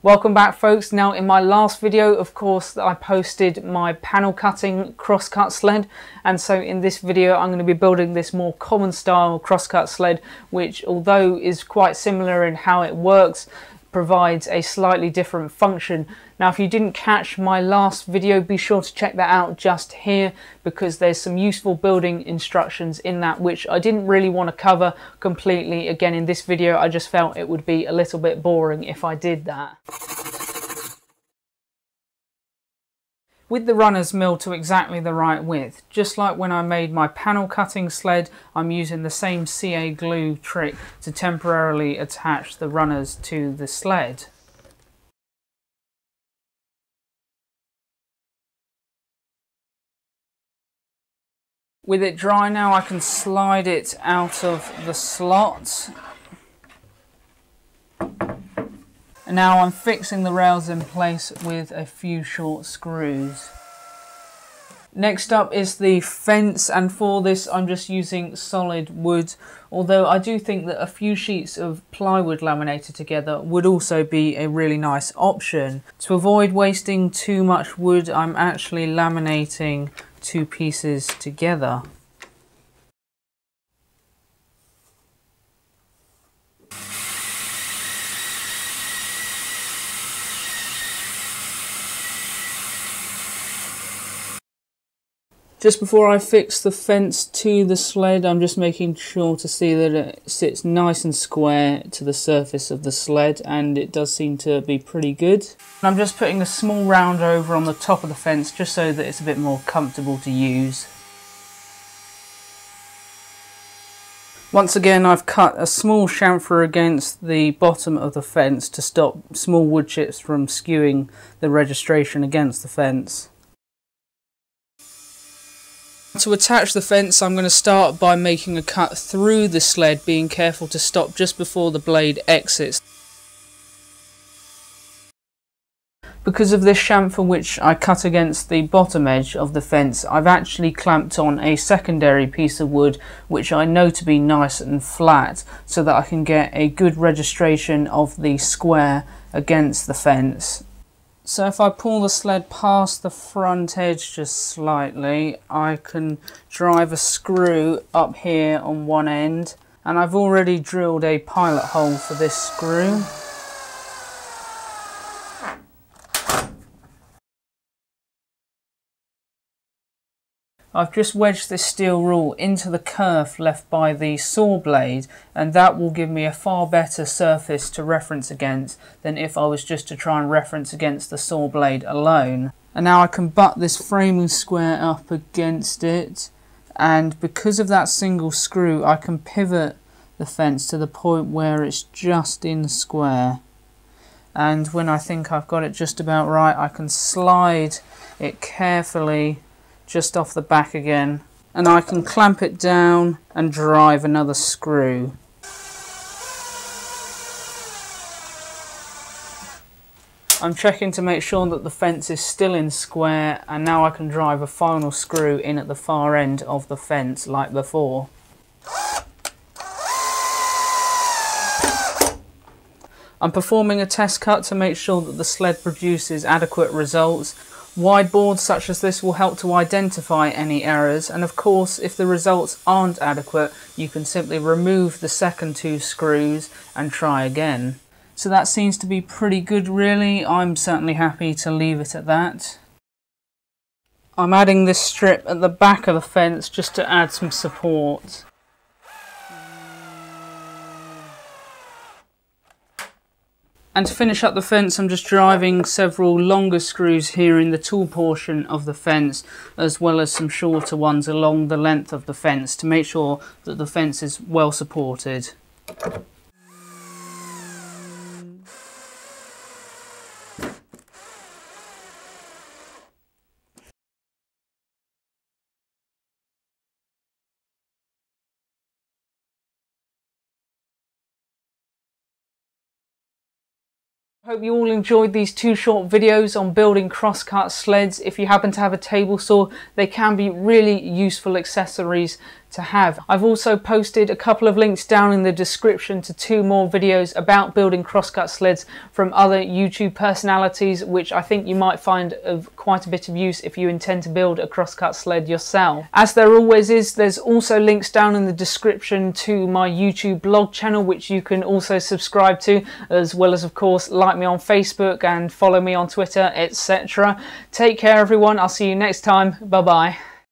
Welcome back folks. Now in my last video of course I posted my panel cutting crosscut sled and so in this video I'm going to be building this more common style crosscut sled which although is quite similar in how it works provides a slightly different function. Now if you didn't catch my last video be sure to check that out just here because there's some useful building instructions in that which I didn't really want to cover completely again in this video I just felt it would be a little bit boring if I did that. With the runners milled to exactly the right width. Just like when I made my panel cutting sled, I'm using the same CA glue trick to temporarily attach the runners to the sled. With it dry now I can slide it out of the slot And now I'm fixing the rails in place with a few short screws. Next up is the fence and for this I'm just using solid wood although I do think that a few sheets of plywood laminated together would also be a really nice option. To avoid wasting too much wood I'm actually laminating two pieces together. Just before I fix the fence to the sled, I'm just making sure to see that it sits nice and square to the surface of the sled, and it does seem to be pretty good. I'm just putting a small round over on the top of the fence just so that it's a bit more comfortable to use. Once again I've cut a small chamfer against the bottom of the fence to stop small wood chips from skewing the registration against the fence. To attach the fence I'm going to start by making a cut through the sled being careful to stop just before the blade exits. Because of this chamfer which I cut against the bottom edge of the fence I've actually clamped on a secondary piece of wood which I know to be nice and flat so that I can get a good registration of the square against the fence so if I pull the sled past the front edge just slightly, I can drive a screw up here on one end. And I've already drilled a pilot hole for this screw. I've just wedged this steel rule into the kerf left by the saw blade and that will give me a far better surface to reference against than if I was just to try and reference against the saw blade alone. And now I can butt this framing square up against it and because of that single screw I can pivot the fence to the point where it's just in square and when I think I've got it just about right I can slide it carefully just off the back again and I can clamp it down and drive another screw. I'm checking to make sure that the fence is still in square and now I can drive a final screw in at the far end of the fence like before. I'm performing a test cut to make sure that the sled produces adequate results Wide boards such as this will help to identify any errors and of course if the results aren't adequate you can simply remove the second two screws and try again. So that seems to be pretty good really, I'm certainly happy to leave it at that. I'm adding this strip at the back of the fence just to add some support. And to finish up the fence, I'm just driving several longer screws here in the tool portion of the fence, as well as some shorter ones along the length of the fence to make sure that the fence is well supported. Hope you all enjoyed these two short videos on building crosscut sleds. If you happen to have a table saw, they can be really useful accessories to have. I've also posted a couple of links down in the description to two more videos about building crosscut sleds from other YouTube personalities, which I think you might find of quite a bit of use if you intend to build a crosscut sled yourself. As there always is, there's also links down in the description to my YouTube blog channel, which you can also subscribe to, as well as, of course, like me on Facebook and follow me on Twitter, etc. Take care, everyone. I'll see you next time. Bye bye.